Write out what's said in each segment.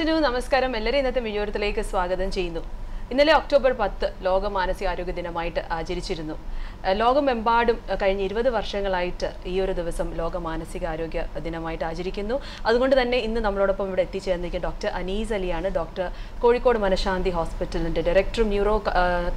നമസ്കാരം. എല്ലാവരും ഇന്നത്തെ വിജയോരത്തിലേക്ക് സ്വാഗതം ചെയ്യുന്നു. ഇന്നലെ ഒക്ടോബർ പത്ത് ലോക മാനസികാരോഗ്യ ദിനമായിട്ട് ആചരിച്ചിരുന്നു. ലോകമെമ്പാടും കഴിഞ്ഞ ഇരുപത് വർഷങ്ങളായിട്ട് ഈ ഒരു ദിവസം ലോക മാനസികാരോഗ്യ ദിനമായിട്ട് ആചരിക്കുന്നു. അതുകൊണ്ട് തന്നെ ഇന്ന് നമ്മളോടൊപ്പം ഇവിടെ എത്തിച്ചേർന്നിരിക്കുന്ന ഡോക്ടർ അനീസ് അലിയാണ്. ഡോക്ടർ കോഴിക്കോട് മനഃശാന്തി ഹോസ്പിറ്റലിന്റെ ഡയറക്ടറും ന്യൂറോ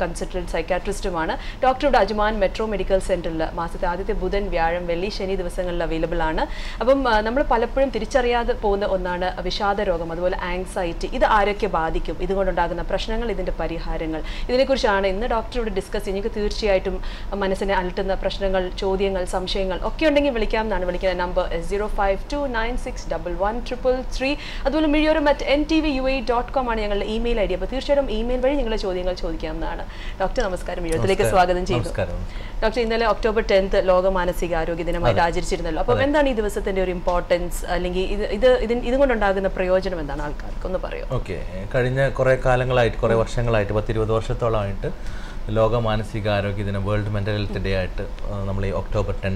കൺസൾട്ടന്റ് സൈക്കാട്രിസ്റ്റുമാണ് ഡോക്ടറുടെ അജ്മാൻ മെട്രോ മെഡിക്കൽ സെന്ററിൽ മാസത്തെ ആദ്യത്തെ ബുധൻ വ്യാഴം വെള്ളി ശനി ദിവസങ്ങളിൽ അവൈലബിൾ ആണ്. അപ്പം നമ്മൾ പലപ്പോഴും തിരിച്ചറിയാതെ പോകുന്ന ഒന്നാണ് വിഷാദ രോഗം അതുപോലെ ആങ്സൈറ്റി ഇത് ആരൊക്കെ ബാധിക്കും? ഇതുകൊണ്ടുണ്ടാകുന്ന പ്രശ്നങ്ങൾ ഇതിന്റെ പരിഹാരങ്ങൾ. ഇതിനെക്കുറിച്ചാണ് ഇന്ന് ഡോക്ടറോട് ഡിസ്കസ് ചെയ്യുന്നത് നിങ്ങൾക്ക് തീർച്ചയായിട്ടും മനസ്സിനെ അലട്ടുന്ന പ്രശ്നങ്ങൾ ചോദ്യങ്ങൾ സംശയങ്ങൾ ഒക്കെ ഉണ്ടെങ്കിൽ വിളിക്കാം എന്നാണ് വിളിക്കുന്ന number zero five two nine six double one triple three അതുപോലെ Mizhiyoram at N T V U A dot com ആണ് ഞങ്ങളുടെ ഇമെയിൽ ഐ ഡി അപ്പോൾ തീർച്ചയായിട്ടും ഇമെയിൽ വഴി നിങ്ങളുടെ ചോദ്യങ്ങൾ ചോദിക്കാവുന്നതാണ്. ഡോക്ടർ നമസ്കാരം. മിഴിയോരത്തിലേക്ക് സ്വാഗതം ചെയ്യുന്നു നമസ്കാരം ഡോക്ടർ ഇന്നലെ ഒക്ടോബർ ടെൻത്ത് ലോക മാനസികാരോഗ്യ ദിനമായിട്ട് ആചരിച്ചിരുന്നല്ലോ. അപ്പോൾ എന്താണ് ഈ ദിവസത്തിന്റെ ഒരു ഇമ്പോർട്ടൻസ് അല്ലെങ്കിൽ ഇത് ഇത് ഇതുകൊണ്ടുണ്ടാകുന്ന പ്രയോജനം എന്താണ്? ആൾക്കാർക്ക് ഒന്ന് പറയോ? ഓക്കെ. കഴിഞ്ഞ കുറേ കാലങ്ങളായിട്ട് കുറേ വർഷങ്ങളായിട്ട് പത്തിരുപത് വർഷത്തോളമായിട്ട് ലോക മാനസികാരോഗ്യ ദിനം വേൾഡ് മെന്റൽ ഹെൽത്ത് ഡേ ആയിട്ട് നമ്മൾ ഈ ഒക്ടോബർ ടെൻ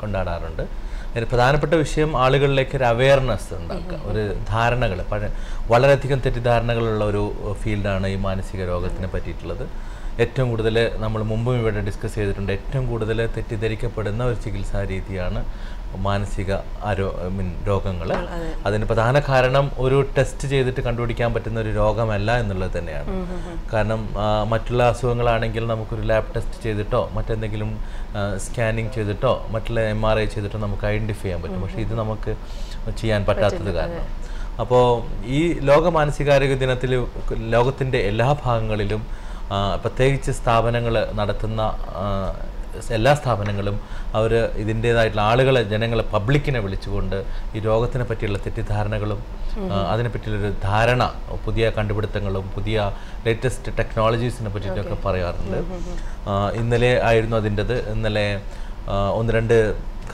കൊണ്ടാടാറുണ്ട്. അതിന് പ്രധാനപ്പെട്ട വിഷയം ആളുകളിലേക്ക് ഒരു അവയർനെസ് ഉണ്ടാക്കുക ഒരു ധാരണകൾ. പഴയ വളരെയധികം തെറ്റിദ്ധാരണകളുള്ള ഒരു ഫീൽഡാണ് ഈ മാനസിക രോഗത്തിനെ പറ്റിയിട്ടുള്ളത്. ഏറ്റവും കൂടുതൽ നമ്മൾ മുമ്പും ഇവിടെ ഡിസ്കസ് ചെയ്തിട്ടുണ്ട് ഏറ്റവും കൂടുതൽ തെറ്റിദ്ധരിക്കപ്പെടുന്ന ഒരു ചികിത്സാ രീതിയാണ് മാനസിക ആരോ മീൻ രോഗങ്ങൾ അതിന് പ്രധാന കാരണം ഒരു ടെസ്റ്റ് ചെയ്തിട്ട് കണ്ടുപിടിക്കാൻ പറ്റുന്ന ഒരു രോഗമല്ല എന്നുള്ളത് തന്നെയാണ്. കാരണം മറ്റുള്ള അസുഖങ്ങളാണെങ്കിൽ നമുക്കൊരു ലാബ് ടെസ്റ്റ് ചെയ്തിട്ടോ മറ്റെന്തെങ്കിലും സ്കാനിങ് ചെയ്തിട്ടോ മറ്റുള്ള എം ആർ ഐ ചെയ്തിട്ടോ നമുക്ക് ഐഡന്റിഫൈ ചെയ്യാൻ പറ്റും. പക്ഷേ ഇത് നമുക്ക് ചെയ്യാൻ പറ്റാത്തത് കാരണം. അപ്പോൾ ഈ ലോക മാനസികാരോഗ്യ ദിനത്തിൽ ലോകത്തിന്റെ എല്ലാ ഭാഗങ്ങളിലും പ്രത്യേകിച്ച് സ്ഥാപനങ്ങൾ നടത്തുന്ന എല്ലാ സ്ഥാപനങ്ങളും അവർ ഇതിന്റേതായിട്ടുള്ള ആളുകളെ ജനങ്ങളെ പബ്ലിക്കിനെ വിളിച്ചുകൊണ്ട് ഈ രോഗത്തിനെ പറ്റിയുള്ള തെറ്റിദ്ധാരണകളും അതിനെപ്പറ്റിയുള്ളൊരു ധാരണ പുതിയ കണ്ടുപിടുത്തങ്ങളും പുതിയ ലേറ്റസ്റ്റ് ടെക്നോളജീസിനെ പറ്റിയിട്ടൊക്കെ പറയാറുണ്ട്. ഇന്നലെ ആയിരുന്നു അതിന്റെത്. ഇന്നലെ ഒന്ന് രണ്ട്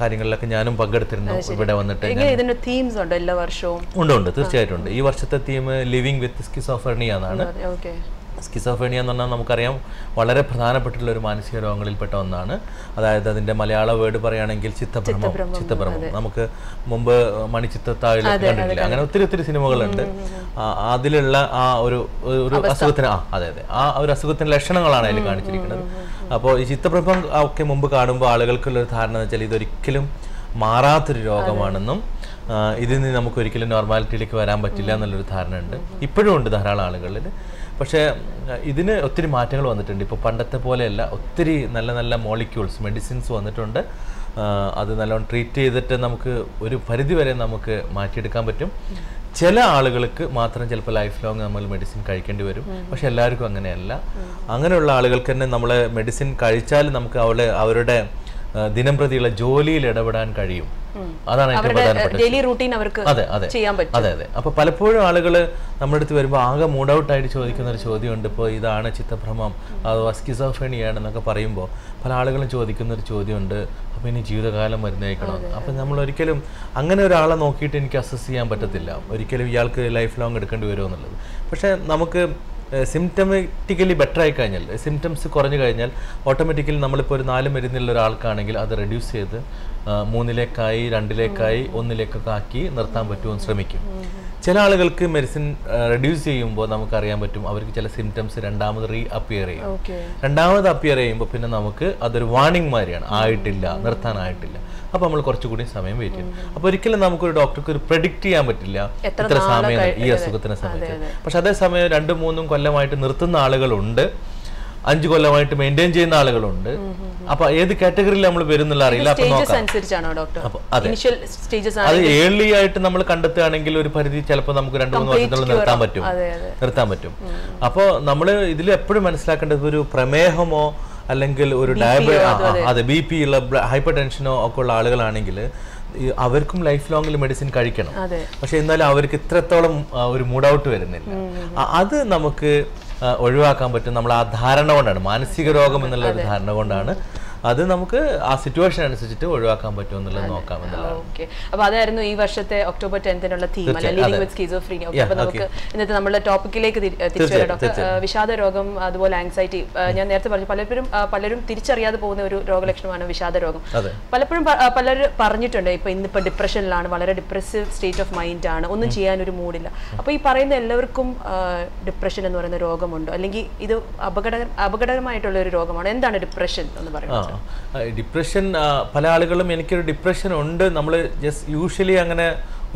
കാര്യങ്ങളിലൊക്കെ ഞാനും പങ്കെടുത്തിരുന്നു ഇവിടെ വന്നിട്ട് ഇതിന്റെ തീംസ് ഉണ്ട് എല്ലാ വർഷവും? ഉണ്ട് ഉണ്ട്. തീർച്ചയായിട്ടും. ഉണ്ട് ഈ വർഷത്തെ തീം ലിവിംഗ് വിത്ത് സ്കിസോഫർണിയ എന്നാണ്. സ്കിസോഫേണിയ എന്ന് പറഞ്ഞാൽ നമുക്കറിയാം വളരെ പ്രധാനപ്പെട്ടുള്ള ഒരു മാനസിക രോഗങ്ങളിൽപ്പെട്ട ഒന്നാണ്. അതായത് അതിന്റെ മലയാള വേർഡ് പറയുകയാണെങ്കിൽ ചിത്തഭ്രമം ചിത്തഭ്രമം നമുക്ക് മുമ്പ് മണിച്ചിത്തത്താഴിൽ കണ്ടിട്ടില്ല? അങ്ങനെ ഒത്തിരി ഒത്തിരി സിനിമകളുണ്ട്. അതിലുള്ള ആ ഒരു ഒരു അസുഖത്തിന് ആ അതെ അതെ. ആ ഒരു അസുഖത്തിന്റെ ലക്ഷണങ്ങളാണ് അതിൽ കാണിച്ചിരിക്കുന്നത്. അപ്പോൾ ഈ ചിത്തഭ്രമം ഒക്കെ മുമ്പ് കാണുമ്പോൾ ആളുകൾക്കുള്ള ഒരു ധാരണ എന്ന് വെച്ചാൽ ഇതൊരിക്കലും മാറാത്തൊരു രോഗമാണെന്നും ഇതിൽ നിന്ന് നമുക്ക് ഒരിക്കലും നോർമാലിറ്റിയിലേക്ക് വരാൻ പറ്റില്ല എന്നുള്ളൊരു ധാരണ ഉണ്ട് ഇപ്പോഴും ഉണ്ട് ധാരാളം ആളുകളിൽ. പക്ഷേ ഇതിന് ഒത്തിരി മാറ്റങ്ങൾ വന്നിട്ടുണ്ട്. ഇപ്പോൾ പണ്ടത്തെ പോലെയല്ല. ഒത്തിരി നല്ല നല്ല മോളിക്യൂൾസ് മെഡിസിൻസ് വന്നിട്ടുണ്ട്. അത് നല്ലോണം ട്രീറ്റ് ചെയ്തിട്ട് നമുക്ക് ഒരു പരിധി വരെ നമുക്ക് മാറ്റിയെടുക്കാൻ പറ്റും. ചില ആളുകൾക്ക് മാത്രം ചിലപ്പോൾ ലൈഫ് ലോങ് നമ്മൾ മെഡിസിൻ കഴിക്കേണ്ടി വരും. പക്ഷെ എല്ലാവർക്കും അങ്ങനെയല്ല. അങ്ങനെയുള്ള ആളുകൾക്ക് തന്നെ നമ്മൾ മെഡിസിൻ കഴിച്ചാൽ നമുക്ക് അവളെ അവരുടെ ദിനം പ്രതിയുള്ള ജോലിയിൽ ഇടപെടാൻ കഴിയും. അതാണ് ഏറ്റവും പ്രധാനപ്പെട്ട അതെ അതെ. അതെ അതെ. അപ്പൊ പലപ്പോഴും ആളുകൾ നമ്മുടെ അടുത്ത് വരുമ്പോൾ ആകെ മൂഡ് ഔട്ട് ആയിട്ട് ചോദിക്കുന്ന ഒരു ചോദ്യമുണ്ട്. ഇപ്പോൾ ഇതാണ് ചിത്തഭ്രമം അഥവാ സ്കിസോഫേണിയാണെന്നൊക്കെ പറയുമ്പോൾ പല ആളുകളും ചോദിക്കുന്ന ഒരു ചോദ്യമുണ്ട്. അപ്പോൾ ഇനി ജീവിതകാലം മരുന്നയക്കണോ അപ്പം നമ്മൾ ഒരിക്കലും അങ്ങനെ ഒരാളെ നോക്കിയിട്ട് എനിക്ക് അസസ് ചെയ്യാൻ പറ്റത്തില്ല. ഒരിക്കലും ഇയാൾക്ക് ലൈഫ് ലോങ് എടുക്കേണ്ടി വരുമോ എന്നുള്ളത്. പക്ഷേ നമുക്ക് സിംറ്റമാറ്റിക്കലി ബെറ്റർ ആയി കഴിഞ്ഞാൽ സിംറ്റംസ് കുറഞ്ഞു കഴിഞ്ഞാൽ ഓട്ടോമാറ്റിക്കലി നമ്മളിപ്പോൾ ഒരു നാല് മരുന്നുള്ള ഒരാൾക്കാണെങ്കിൽ അത് റെഡ്യൂസ് ചെയ്ത് മൂന്നിലേക്കായി രണ്ടിലേക്കായി ഒന്നിലേക്കൊക്കെ ആക്കി നിർത്താൻ പറ്റുമെന്ന് ശ്രമിക്കും. ചില ആളുകൾക്ക് മെഡിസിൻ റെഡ്യൂസ് ചെയ്യുമ്പോൾ നമുക്ക് അറിയാൻ പറ്റും അവർക്ക് ചില സിംറ്റംസ് രണ്ടാമത് റീ അപ്പിയർ ചെയ്യും രണ്ടാമത് അപ്പിയർ ചെയ്യുമ്പോൾ പിന്നെ നമുക്ക് അതൊരു വാർണിംഗ് മാതിരിയാണ്. ആയിട്ടില്ല നിർത്താനായിട്ടില്ല അപ്പോൾ നമ്മൾ കുറച്ചുകൂടി സമയം വെയിറ്റ് ചെയ്യും അപ്പോൾ ഒരിക്കലും നമുക്കൊരു ഡോക്ടർക്ക് ഒരു പ്രെഡിക്റ്റ് ചെയ്യാൻ പറ്റില്ല ഇത്ര സമയം ഈ അസുഖത്തിന് സമയത്ത് പക്ഷെ അതേസമയം രണ്ടും മൂന്നും കൊല്ലമായിട്ട് നിർത്തുന്ന ആളുകളുണ്ട്. അഞ്ചു കൊല്ലമായിട്ട് മെയിന്റെയിൻ ചെയ്യുന്ന ആളുകളുണ്ട്. അപ്പൊ ഏത് കാറ്റഗറിയിൽ നമ്മൾ വരുന്നുള്ള അറിയില്ല. അത്. ഏർലി ആയിട്ട് നമ്മൾ കണ്ടെത്തുകയാണെങ്കിൽ ഒരു പരിധി ചിലപ്പോൾ നമുക്ക് രണ്ട് മൂന്ന് വർഷത്തിനുള്ളിൽ നിർത്താൻ പറ്റും. നിർത്താൻ പറ്റും. അപ്പോൾ നമ്മൾ ഇതിൽ എപ്പോഴും മനസ്സിലാക്കേണ്ടത് ഒരു പ്രമേഹമോ അല്ലെങ്കിൽ ഒരു ഡയബറ്റിക് അതെ ബി പി ഉള്ള ഹൈപ്പർ ടെൻഷനോ ഒക്കെ ഉള്ള ആളുകളാണെങ്കിൽ അവർക്കും ലൈഫ് ലോങ്ങിൽ മെഡിസിൻ കഴിക്കണം പക്ഷെ എന്നാലും അവർക്ക് ഇത്രത്തോളം ഒരു മൂഡ് ഔട്ട് വരുന്നില്ല. അത് നമുക്ക് ഒഴിവാക്കാൻ പറ്റും. നമ്മൾ ആ ധാരണ കൊണ്ടാണ്. മാനസിക രോഗം എന്നുള്ള ഒരു ധാരണ കൊണ്ടാണ് അത് നമുക്ക് ആ സിറ്റുവേഷൻ അനുസരിച്ചിട്ട് ഒഴിവാക്കാൻ നോക്കാം എന്നുള്ളത് ഓക്കെ അപ്പൊ അതായിരുന്നു ഈ വർഷത്തെ ഒക്ടോബർ ടെൻത്തിനുള്ള തീം. വിത്ത് സ്കീസോഫ്രീനിയ അപ്പൊ നമുക്ക് ഇന്നത്തെ നമ്മുടെ ടോപ്പിക്കിലേക്ക് തിരിച്ചു ഡോക്ടർ വിഷാദ രോഗം അതുപോലെ ആങ്സൈറ്റി ഞാൻ നേരത്തെ പറഞ്ഞു പലപ്പോഴും പലരും തിരിച്ചറിയാതെ പോകുന്ന ഒരു രോഗലക്ഷണമാണ് വിഷാദ രോഗം പലപ്പോഴും പലരും പറഞ്ഞിട്ടുണ്ട് ഇപ്പൊ ഇന്നിപ്പോ ഡിപ്രഷനിലാണ് വളരെ ഡിപ്രസീവ് സ്റ്റേറ്റ് ഓഫ് മൈൻഡ് ആണ്. ഒന്നും ചെയ്യാൻ ഒരു മൂഡില്ല അപ്പൊ ഈ പറയുന്ന എല്ലാവർക്കും ഡിപ്രഷൻ എന്ന് പറയുന്ന രോഗമുണ്ടോ? അല്ലെങ്കിൽ ഇത് അപകട അപകടകരമായിട്ടുള്ള ഒരു രോഗമാണ്? എന്താണ് ഡിപ്രഷൻ എന്ന് പറയുന്നത്? ഡിപ്രഷൻ പല ആളുകളും എനിക്കൊരു ഡിപ്രഷൻ ഉണ്ട്. നമ്മൾ ജസ്റ്റ് യൂഷ്വലി അങ്ങനെ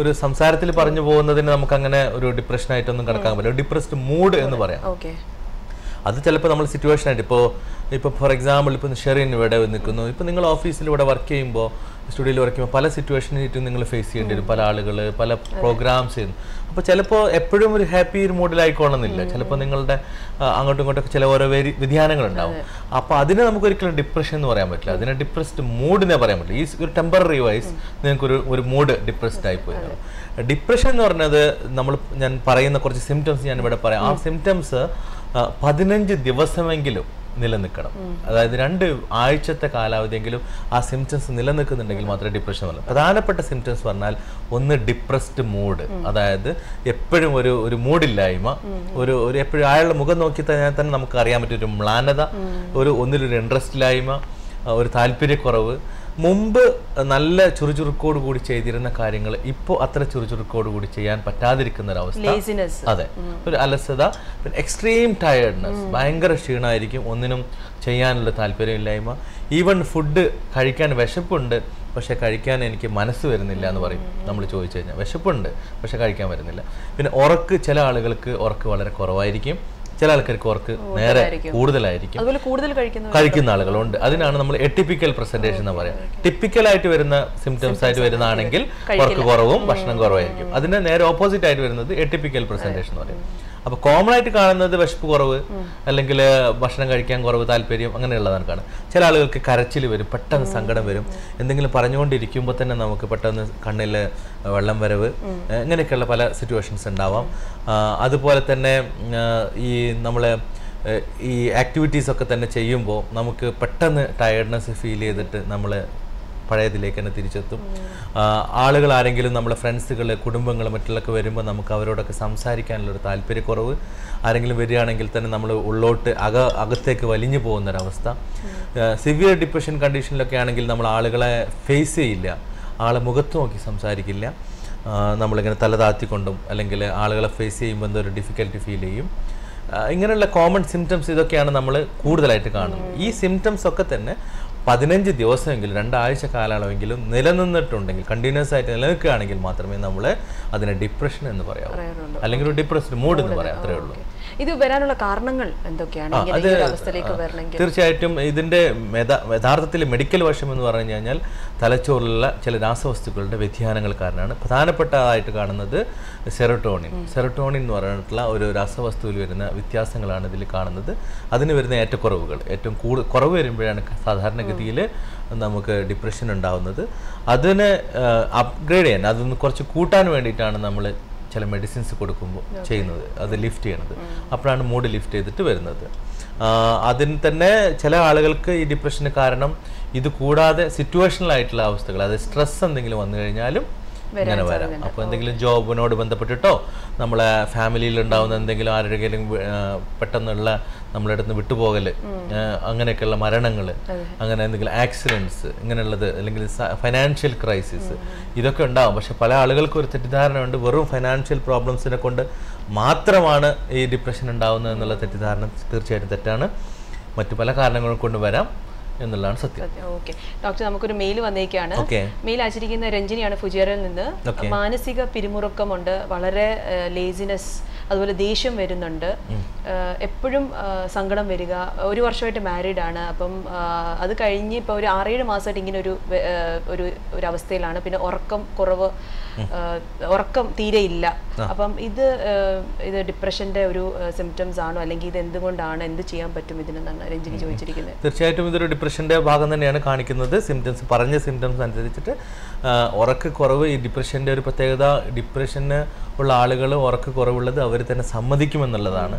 ഒരു സംസാരത്തിൽ പറഞ്ഞു പോകുന്നതിന് നമുക്ക് അങ്ങനെ ഒരു ഡിപ്രഷൻ ആയിട്ടൊന്നും കണക്കാക്കാൻ പറ്റില്ല. ഡിപ്രസ്ഡ് മൂഡ് എന്ന് പറയാം. അത് ചിലപ്പോൾ നമ്മൾ സിറ്റുവേഷൻ ആയിട്ട് ഇപ്പോൾ ഇപ്പോൾ ഫോർ എക്സാമ്പിൾ ഇപ്പോൾ ഷെറിൻ ഇവിടെ നിൽക്കുന്നു. ഇപ്പോൾ നിങ്ങൾ ഓഫീസിൽ ഇവിടെ വർക്ക് ചെയ്യുമ്പോൾ സ്റ്റുഡിയോയിൽ വർക്ക് ചെയ്യുമ്പോൾ പല സിറ്റുവേഷനായിട്ടും നിങ്ങൾ ഫേസ് ചെയ്യേണ്ടി വരും. പല ആളുകൾ പല പ്രോഗ്രാംസ് ചെയ്യുന്നു. അപ്പോൾ ചിലപ്പോൾ എപ്പോഴും ഒരു ഹാപ്പി ഒരു മൂഡിലായിക്കോണമെന്നില്ല ചിലപ്പോൾ നിങ്ങളുടെ അങ്ങോട്ടും ഇങ്ങോട്ടൊക്കെ ചില ഓരോ വേരി വ്യതിയാനങ്ങളുണ്ടാവും. അപ്പോൾ അതിനെ നമുക്ക് ഒരിക്കലും ഡിപ്രഷൻ എന്ന് പറയാൻ പറ്റില്ല. അതിനെ ഡിപ്രസ്ഡ് മൂഡിനെ പറയാൻ പറ്റില്ല. ഈ ഒരു ടെമ്പററി വൈസ് നിങ്ങൾക്കൊരു ഒരു മൂഡ് ഡിപ്രസ്ഡ് ആയി പോയി. ഡിപ്രഷൻ എന്ന് പറഞ്ഞത് നമ്മൾ ഞാൻ പറയുന്ന കുറച്ച് സിംറ്റംസ് ഞാൻ ഇവിടെ പറയാം. ആ സിംറ്റംസ് പതിനഞ്ച് ദിവസമെങ്കിലും നിലനിൽക്കണം. അതായത് രണ്ട് ആഴ്ചത്തെ കാലാവധിയെങ്കിലും ആ സിംറ്റംസ് നിലനിൽക്കുന്നുണ്ടെങ്കിൽ മാത്രമേ ഡിപ്രഷൻ വരൂ പ്രധാനപ്പെട്ട സിംറ്റംസ് പറഞ്ഞാൽ ഒന്ന് ഡിപ്രസ്ഡ് മൂഡ് അതായത് എപ്പോഴും ഒരു ഒരു മൂഡില്ലായ്മ ഒരു ഒരു എപ്പോഴും അയാളുടെ മുഖം നോക്കി തന്നെ തന്നെ നമുക്ക് അറിയാൻ പറ്റും ഒരു മ്ലാനത ഒരു ഒന്നിലൊരു ഇൻട്രസ്റ്റ് ഇല്ലായ്മ ഒരു താല്പര്യക്കുറവ് മുമ്പ് നല്ല ചുറുചുറുക്കോട് കൂടി ചെയ്തിരുന്ന കാര്യങ്ങൾ ഇപ്പോൾ അത്ര ചുറുചുറുക്കോട് കൂടി ചെയ്യാൻ പറ്റാതിരിക്കുന്ന ഒരു അവസ്ഥ. അതെ. ഒരു അലസത പിന്നെ എക്സ്ട്രീം ടയർഡ്നെസ് ഭയങ്കര ക്ഷീണമായിരിക്കും ഒന്നിനും ചെയ്യാനുള്ള താല്പര്യമില്ലായ്മ. ഈവൻ ഫുഡ് കഴിക്കാൻ വിശപ്പുണ്ട്. പക്ഷെ കഴിക്കാൻ എനിക്ക് മനസ്സ് വരുന്നില്ല എന്ന് പറയും നമ്മൾ ചോദിച്ചു കഴിഞ്ഞാൽ. വിശപ്പുണ്ട് പക്ഷെ കഴിക്കാൻ വരുന്നില്ല. പിന്നെ ഉറക്ക് ചില ആളുകൾക്ക് ഉറക്ക് വളരെ കുറവായിരിക്കും. ചില ആൾക്കാർക്ക് വർക്ക് നേരെ കൂടുതലായിരിക്കും. കഴിക്കുന്ന ആളുകളുണ്ട്. അതിനാണ് നമ്മൾ എട്ടിപ്പിക്കൽ പ്രസന്റേഷൻ എന്ന് പറയാം ടിപ്പിക്കൽ ആയിട്ട് വരുന്ന സിംറ്റംസ് ആയിട്ട് വരുന്നതാണെങ്കിൽ വർക്ക് കുറവും ഭക്ഷണം കുറവായിരിക്കും. അതിന്റെ നേരെ ഓപ്പോസിറ്റ് ആയിട്ട് വരുന്നത് എട്ടിപ്പിക്കൽ പ്രസന്റേഷൻ എന്ന് പറയും അപ്പൊ കോമൺ ആയിട്ട് കാണുന്നത് വിശപ്പ് കുറവ് അല്ലെങ്കിൽ ഭക്ഷണം കഴിക്കാൻ കുറവ് താല്പര്യം അങ്ങനെയുള്ളതാണ് കാണുന്നത്. ചില ആളുകൾക്ക് കരച്ചിൽ വരും പെട്ടെന്ന് സങ്കടം വരും. എന്തെങ്കിലും പറഞ്ഞുകൊണ്ടിരിക്കുമ്പോൾ തന്നെ നമുക്ക് പെട്ടെന്ന് കണ്ണിൽ വെള്ളം വരവ് ഇങ്ങനെയൊക്കെയുള്ള പല സിറ്റുവേഷൻസ് ഉണ്ടാവാം. അതുപോലെ തന്നെ ഈ നമ്മൾ ഈ ആക്ടിവിറ്റീസ് ഒക്കെ തന്നെ ചെയ്യുമ്പോൾ നമുക്ക് പെട്ടെന്ന് ടയർഡ്നെസ് ഫീൽ ചെയ്തിട്ട് നമ്മൾ പഴയതിലേക്ക് തന്നെ തിരിച്ചെത്തും ആളുകൾ ആരെങ്കിലും നമ്മളെ ഫ്രണ്ട്സുകൾ കുടുംബങ്ങൾ മറ്റുള്ളൊക്കെ വരുമ്പോൾ നമുക്ക് അവരോടൊക്കെ സംസാരിക്കാനുള്ളൊരു താല്പര്യക്കുറവ് ആരെങ്കിലും വരികയാണെങ്കിൽ തന്നെ നമ്മൾ ഉള്ളോട്ട് അക അകത്തേക്ക് വലിഞ്ഞു പോകുന്നൊരവസ്ഥ. സിവിയർ ഡിപ്രഷൻ കണ്ടീഷനിലൊക്കെ ആണെങ്കിൽ നമ്മൾ ആളുകളെ ഫേസ് ചെയ്യില്ല. ആളെ മുഖത്ത് നോക്കി സംസാരിക്കില്ല. നമ്മളിങ്ങനെ തല താത്തിക്കൊണ്ടും അല്ലെങ്കിൽ ആളുകളെ ഫേസ് ചെയ്യുമ്പോൾ എന്തോ ഒരു ഡിഫിക്കൽട്ടി ഫീൽ ചെയ്യും. ഇങ്ങനെയുള്ള കോമൺ സിംറ്റംസ് ഇതൊക്കെയാണ് നമ്മൾ കൂടുതലായിട്ട് കാണുന്നത്. ഈ സിംറ്റംസ് ഒക്കെ തന്നെ പതിനഞ്ച് ദിവസമെങ്കിലും രണ്ടാഴ്ച കാലയളവെങ്കിലും നിലനിന്നിട്ടുണ്ടെങ്കിൽ കണ്ടിന്യൂസ് ആയിട്ട് നിലനിൽക്കുകയാണെങ്കിൽ മാത്രമേ നമ്മൾ അതിനെ ഡിപ്രഷൻ എന്ന് പറയാവൂ. അല്ലെങ്കിൽ ഒരു ഡിപ്രസ്ഡ് മൂഡ് എന്ന് പറയാം അത്രയേ ഉള്ളൂ. ഇത് വരാനുള്ള കാരണങ്ങൾ എന്തൊക്കെയാണ്? അവസ്ഥയിലേക്ക് വരണമെങ്കിൽ. തീർച്ചയായിട്ടും ഇതിന്റെ യഥാർത്ഥത്തിൽ മെഡിക്കൽ വശം എന്ന് പറഞ്ഞു കഴിഞ്ഞാൽ തലച്ചോറിലുള്ള ചില രാസവസ്തുക്കളുടെ വ്യതിയാനങ്ങൾ കാരണമാണ്. പ്രധാനപ്പെട്ടതായിട്ട് കാണുന്നത് സെറട്ടോണിൻ. സെറട്ടോണിൻ എന്ന് പറഞ്ഞിട്ടുള്ള ഒരു രാസവസ്തുവിൽ വരുന്ന വ്യത്യാസങ്ങളാണ് ഇതിൽ കാണുന്നത്. അതിന് വരുന്ന ഏറ്റക്കുറവുകൾ. ഏറ്റവും കൂടുതൽ കുറവ് വരുമ്പോഴാണ് സാധാരണഗതിയിൽ നമുക്ക് ഡിപ്രഷൻ ഉണ്ടാവുന്നത്. അതിന് അപ്ഗ്രേഡ് ചെയ്യാൻ അതൊന്ന് കുറച്ച് കൂട്ടാൻ വേണ്ടിയിട്ടാണ് നമ്മൾ ചില മെഡിസിൻസ് കൊടുക്കുമ്പോൾ ചെയ്യുന്നത് അത് ലിഫ്റ്റ് ചെയ്യണത്. അപ്പോഴാണ് മൂഡ് ലിഫ്റ്റ് ചെയ്തിട്ട് വരുന്നത്. അതിന് തന്നെ ചില ആളുകൾക്ക് ഈ ഡിപ്രഷന് കാരണം ഇത് കൂടാതെ സിറ്റുവേഷണൽ ആയിട്ടുള്ള അവസ്ഥകൾ അതായത് സ്ട്രെസ് എന്തെങ്കിലും വന്നു കഴിഞ്ഞാലും ഇങ്ങനെ വരാം. അപ്പോൾ എന്തെങ്കിലും ജോബിനോട് ബന്ധപ്പെട്ടിട്ടോ നമ്മളെ ഫാമിലിയിൽ ഉണ്ടാവുന്ന എന്തെങ്കിലും ആരുടെയെങ്കിലും പെട്ടെന്നുള്ള നമ്മുടെ അടുത്ത് വിട്ടുപോകൽ അങ്ങനെയൊക്കെയുള്ള മരണങ്ങൾ അങ്ങനെ എന്തെങ്കിലും ആക്സിഡൻസ് ഇങ്ങനെയുള്ളത് അല്ലെങ്കിൽ ഫൈനാൻഷ്യൽ ക്രൈസിസ് ഇതൊക്കെ ഉണ്ടാവും. പക്ഷെ പല ആളുകൾക്കും ഒരു തെറ്റിദ്ധാരണ ഉണ്ട് വെറും ഫൈനാൻഷ്യൽ പ്രോബ്ലംസിനെ കൊണ്ട് മാത്രമാണ് ഈ ഡിപ്രഷൻ ഉണ്ടാകുന്നത് എന്നുള്ള തെറ്റിദ്ധാരണ തീർച്ചയായിട്ടും തെറ്റാണ്. മറ്റു പല കാരണങ്ങൾ കൊണ്ട് വരാം എന്നുള്ളതാണ് സത്യം. ഓക്കെ. ഡോക്ടർ നമുക്കൊരു മെയിൽ വന്നേക്കാണ്. മെയിൽ അയച്ചിരിക്കുന്ന രഞ്ജിനിയാണ് ഫുജിയറിൽ നിന്ന്. മാനസിക പിരിമുറുക്കമുണ്ട്. വളരെ ലേസിനെസ് അതുപോലെ ദേഷ്യം വരുന്നുണ്ട്. എപ്പോഴും സങ്കടം വരിക. ഒരു വർഷമായിട്ട് മാരീഡ് ആണ്. അപ്പം അത് കഴിഞ്ഞ് ഇപ്പോൾ ഒരു ആറേഴ് മാസമായിട്ട് ഇങ്ങനെ ഒരു ഒരു ഒരു അവസ്ഥയിലാണ്. പിന്നെ ഉറക്കം കുറവ് ഉറക്കം തീരെ ഇല്ല. അപ്പം ഇത് ഇത് ഡിപ്രഷന്റെ ഒരു സിംറ്റംസ് ആണോ? അല്ലെങ്കിൽ ഇത് എന്തുകൊണ്ടാണ്? എന്ത് ചെയ്യാൻ പറ്റും ഇതിനെന്നാണ് രഞ്ജിനി ചോദിച്ചിരിക്കുന്നത്. തീർച്ചയായിട്ടും ഇതൊരു ഡിപ്രഷന്റെ ഭാഗം തന്നെയാണ് കാണിക്കുന്നത്. സിംറ്റംസ് പറഞ്ഞ സിംറ്റംസ് അനുസരിച്ചിട്ട് ആ, ഉറക്ക കുറവ് ഈ ഡിപ്രഷന്റെ ഒരു പ്രത്യേകത ഡിപ്രഷന് ഉള്ള ആളുകൾ ഉറക്ക കുറവുള്ളത് അവർ തന്നെ സമ്മതിക്കുമെന്നുള്ളതാണ്.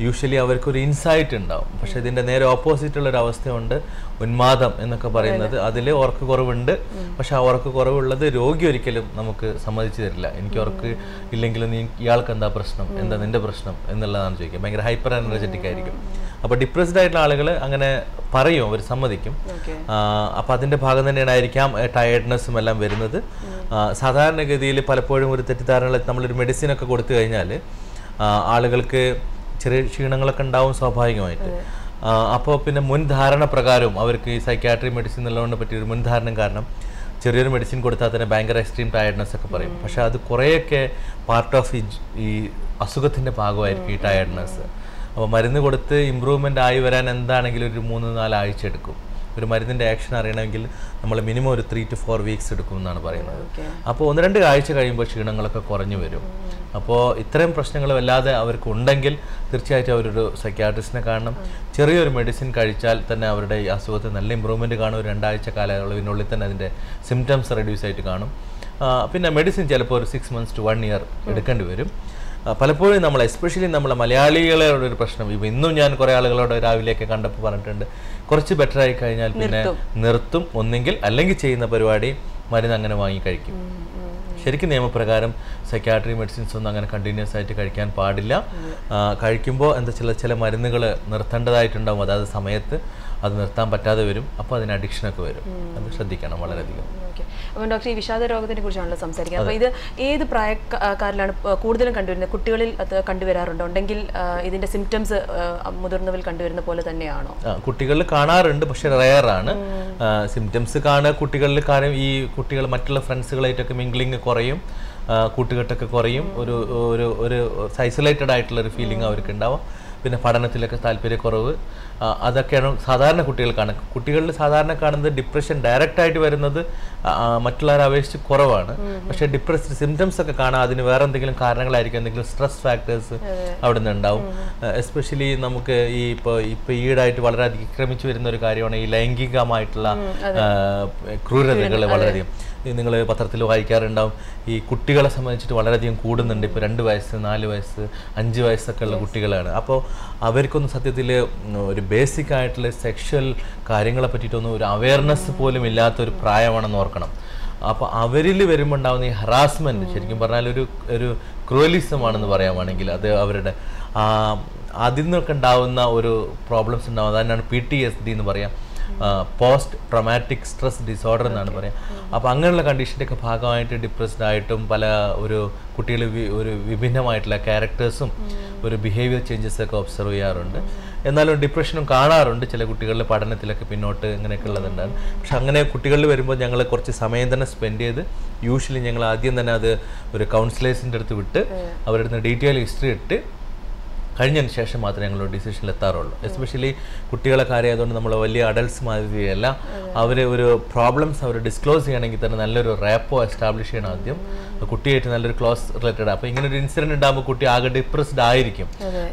യൂഷ്വലി അവർക്കൊരു ഇൻസൈറ്റ് ഉണ്ടാവും. പക്ഷെ ഇതിന്റെ നേരെ ഓപ്പോസിറ്റ് ഉള്ള ഒരു അവസ്ഥയുണ്ട്. ഉന്മാദം എന്നൊക്കെ പറയുന്നത്. അതിൽ ഉറക്ക കുറവുണ്ട്. പക്ഷെ ആ ഉറക്ക കുറവുള്ളത് രോഗി ഒരിക്കലും നമുക്ക് സമ്മതിച്ചു തരില്ല. എനിക്ക് ഉറക്ക് ഇല്ലെങ്കിലും നീ ഇയാൾക്ക് എന്താ പ്രശ്നം? എന്താ നിന്റെ പ്രശ്നം? എന്നുള്ളതാണ് ചോദിക്കുക. ഭയങ്കര ഹൈപ്പർ എനർജറ്റിക് ആയിരിക്കും അപ്പോൾ ഡിപ്രസ്ഡ് ആയിട്ടുള്ള ആളുകൾ അങ്ങനെ പറയും അവർ സമ്മതിക്കും. അപ്പൊ അതിന്റെ അതിന്റെ ഭാഗം തന്നെയാണ് ആയിരിക്കാം ടയർഡ്നെസ്സും എല്ലാം വരുന്നത്. സാധാരണഗതിയിൽ പലപ്പോഴും ഒരു തെറ്റിദ്ധാരണ നമ്മളൊരു മെഡിസിൻ ഒക്കെ കൊടുത്തു കഴിഞ്ഞാൽ ആളുകൾക്ക് ചെറിയ ക്ഷീണങ്ങളൊക്കെ ഉണ്ടാവും സ്വാഭാവികമായിട്ട്. അപ്പോൾ പിന്നെ മുൻധാരണ പ്രകാരവും അവർക്ക് ഈ സൈക്യാട്രി മെഡിസിൻ എന്നുള്ളതുകൊണ്ട് പറ്റിയൊരു മുൻധാരണം കാരണം ചെറിയൊരു മെഡിസിൻ കൊടുത്താൽ തന്നെ ഭയങ്കര എക്സ്ട്രീം ടയർഡ്നെസ് ഒക്കെ പറയും. പക്ഷെ അത് കുറേയൊക്കെ പാർട്ട് ഓഫ് ഈ അസുഖത്തിന്റെ ഭാഗമായിരിക്കും ഈ ടയർഡ്നെസ് അപ്പോൾ മരുന്ന് കൊടുത്ത് ഇമ്പ്രൂവ്മെന്റ് ആയി വരാൻ എന്താണെങ്കിലും ഒരു മൂന്ന് നാല് ആഴ്ച എടുക്കും. ഒരു മരുന്നിന്റെ ആക്ഷൻ അറിയണമെങ്കിൽ നമ്മൾ മിനിമം ഒരു ത്രീ ടു ഫോർ വീക്സ് എടുക്കും എന്നാണ് പറയുന്നത്. അപ്പോൾ ഒന്ന് രണ്ട് ആഴ്ച കഴിയുമ്പോൾ ക്ഷീണങ്ങളൊക്കെ കുറഞ്ഞു വരും. അപ്പോൾ ഇത്രയും പ്രശ്നങ്ങൾ വല്ലാതെ അവർക്ക് ഉണ്ടെങ്കിൽ തീർച്ചയായിട്ടും അവരൊരു സൈക്യാട്രിസ്റ്റിനെ കാണണം. ചെറിയൊരു മെഡിസിൻ കഴിച്ചാൽ തന്നെ അവരുടെ ഈ അസുഖത്തിൽ നല്ല ഇമ്പ്രൂവ്മെന്റ് കാണും. ഒരു രണ്ടാഴ്ച കാലയളവിനുള്ളിൽ തന്നെ അതിന്റെ സിംറ്റംസ് റെഡ്യൂസ് ആയിട്ട് കാണും. പിന്നെ മെഡിസിൻ ചിലപ്പോൾ ഒരു six months to one year എടുക്കേണ്ടി വരും. പലപ്പോഴും നമ്മൾ എസ്പെഷ്യലി നമ്മളെ മലയാളികളുടെ ഒരു പ്രശ്നം. ഇപ്പം ഇന്നും ഞാൻ കുറേ ആളുകളോട് രാവിലെയൊക്കെ കണ്ടപ്പോൾ പറഞ്ഞിട്ടുണ്ട് കുറച്ച് ബെറ്റർ ആയി കഴിഞ്ഞാൽ പിന്നെ നിർത്തും. ഒന്നെങ്കിൽ അല്ലെങ്കിൽ ചെയ്യുന്ന പരിപാടി മരുന്ന് അങ്ങനെ വാങ്ങി കഴിക്കും. ശരിക്കും നിയമപ്രകാരം സൈക്യാട്രി മെഡിസിൻസ് ഒന്നും അങ്ങനെ കണ്ടിന്യൂസ് ആയിട്ട് കഴിക്കാൻ പാടില്ല. കഴിക്കുമ്പോൾ എന്താ ചില ചില മരുന്നുകൾ നിർത്തേണ്ടതായിട്ടുണ്ടാവും. അതായത് സമയത്ത് അത് നിർത്താൻ പറ്റാതെ വരും. അപ്പോൾ അതിന് അഡിക്ഷനൊക്കെ വരും. അത് ശ്രദ്ധിക്കണം വളരെയധികം. ഡോക്ടർ ഈ വിഷാദ രോഗത്തിനെ കുറിച്ചാണല്ലോ സംസാരിക്കുക അപ്പോൾ ഇത് ഏത് പ്രായക്കാരിലാണ് കൂടുതലും കണ്ടുവരുന്നത്? കുട്ടികളിൽ അത് കണ്ടുവരാറുണ്ടോ? ഉണ്ടെങ്കിൽ ഇതിന്റെ ഇതിന്റെ സിംറ്റംസ് മുതിർന്നവരിൽ കണ്ടുവരുന്ന പോലെ തന്നെയാണോ? കുട്ടികളിൽ കാണാറുണ്ട് പക്ഷെ റയറാണ് സിംറ്റംസ് കാണുക കുട്ടികളിൽ കാര്യം ഈ കുട്ടികൾ മറ്റുള്ള ഫ്രണ്ട്സുകളായിട്ടൊക്കെ മിംഗ്ലിങ് കുറയും കൂട്ടുകെട്ടൊക്കെ കുറയും. ഒരു ഒരു ഒരു ഐസൊലേറ്റഡ് ആയിട്ടുള്ള ഒരു ഫീലിംഗ് അവർക്ക് ഉണ്ടാവും പിന്നെ പഠനത്തിലൊക്കെ താല്പര്യക്കുറവ്. അതൊക്കെയാണ് സാധാരണ കുട്ടികൾ കാണുക. കുട്ടികളിൽ സാധാരണ കാണുന്നത് ഡിപ്രഷൻ ഡയറക്റ്റ് ആയിട്ട് വരുന്നത് മറ്റുള്ളവരെ അപേക്ഷിച്ച് കുറവാണ്. പക്ഷേ ഡിപ്രസ്ഡ് സിംറ്റംസ് ഒക്കെ കാണാൻ അതിന് വേറെ എന്തെങ്കിലും കാരണങ്ങളായിരിക്കും. എന്തെങ്കിലും സ്ട്രെസ് ഫാക്ടേഴ്സ് അവിടെ നിന്ന് ഉണ്ടാവും. എസ്പെഷ്യലി നമുക്ക് ഈ ഇപ്പോൾ ഇപ്പോൾ ഈടായിട്ട് വളരെ അതിക്രമിച്ചു വരുന്ന ഒരു കാര്യമാണ് ഈ ലൈംഗികമായിട്ടുള്ള ക്രൂരതകൾ വളരെയധികം. നിങ്ങൾ പത്രത്തിൽ വായിക്കാറുണ്ടാവും ഈ കുട്ടികളെ സംബന്ധിച്ചിട്ട് വളരെയധികം കൂടുന്നുണ്ട്. ഇപ്പോൾ രണ്ട് വയസ്സ് നാല് വയസ്സ് അഞ്ച് വയസ്സൊക്കെ ഉള്ള കുട്ടികളാണ്. അപ്പോൾ അവർക്കൊന്നും സത്യത്തിൽ ഒരു ബേസിക് ആയിട്ടുള്ള സെക്ഷൽ കാര്യങ്ങളെ പറ്റിയിട്ടൊന്നും ഒരു അവയർനെസ് പോലും ഇല്ലാത്ത ഒരു പ്രായമാണെന്ന് ഓർക്കണം. അപ്പോൾ അവരിൽ വരുമ്പോൾ ഉണ്ടാകുന്ന ഈ ഹറാസ്മെന്റ് ശരിക്കും പറഞ്ഞാൽ ഒരു ഒരു ക്രൂവലിസം ആണെന്ന് പറയാമാണെങ്കിൽ അത് അവരുടെ അതിൽ നിന്നൊക്കെ ഉണ്ടാവുന്ന ഒരു പ്രോബ്ലംസ് ഉണ്ടാവും അതിനാണ് പി ടി എസ് ഡി എന്ന് പറയാം. പോസ്റ്റ് ട്രൊമാറ്റിക് സ്ട്രെസ് ഡിസോർഡർ എന്നാണ് പറയാം അപ്പോൾ അങ്ങനെയുള്ള കണ്ടീഷന്റെ ഒക്കെ ഭാഗമായിട്ട് ഡിപ്രസ്ഡ് ആയിട്ടും പല ഒരു കുട്ടികൾ ഒരു വിഭിന്നമായിട്ടുള്ള ക്യാരക്ടേഴ്സും ഒരു ബിഹേവിയർ ചേഞ്ചസ് ഒക്കെ ഒബ്സർവ് ചെയ്യാറുണ്ട്. എന്നാലും ഡിപ്രഷനും കാണാറുണ്ട്. ചില കുട്ടികളുടെ പഠനത്തിലൊക്കെ പിന്നോട്ട് ഇങ്ങനെയൊക്കെ ഉള്ളതുണ്ടാണ്. പക്ഷെ അങ്ങനെ കുട്ടികളിൽ വരുമ്പോൾ ഞങ്ങൾ കുറച്ച് സമയം തന്നെ സ്പെൻഡ് ചെയ്ത് യൂഷ്വലി ഞങ്ങൾ ആദ്യം തന്നെ അത് ഒരു കൗൺസിലേഴ്സിന്റെ അടുത്ത് വിട്ട് അവരുടെ ഡീറ്റെയിൽ ഹിസ്റ്ററി ഇട്ട് കഴിഞ്ഞതിന് ശേഷം മാത്രമേ ഞങ്ങൾ ഡിസിഷനിൽ എത്താറുള്ളൂ. എസ്പെഷ്യലി കുട്ടികളെ കാര്യമായതുകൊണ്ട് നമ്മൾ വലിയ അഡൽട്സ് മാതിരിയല്ല. അവർ ഒരു പ്രോബ്ലംസ് അവർ ഡിസ്ക്ലോസ് ചെയ്യണമെങ്കിൽ തന്നെ നല്ലൊരു റാപ്പോ എസ്റ്റാബ്ലിഷ് ചെയ്യണം ആദ്യം. കുട്ടിയായിട്ട് നല്ലൊരു ക്ലോസ് റിലേറ്റഡ് അപ്പോൾ ഇങ്ങനെ ഒരു ഇൻസിഡന്റ് ഉണ്ടാകുമ്പോൾ കുട്ടി ആകെ ഡിപ്രസ്ഡ് ആയിരിക്കും.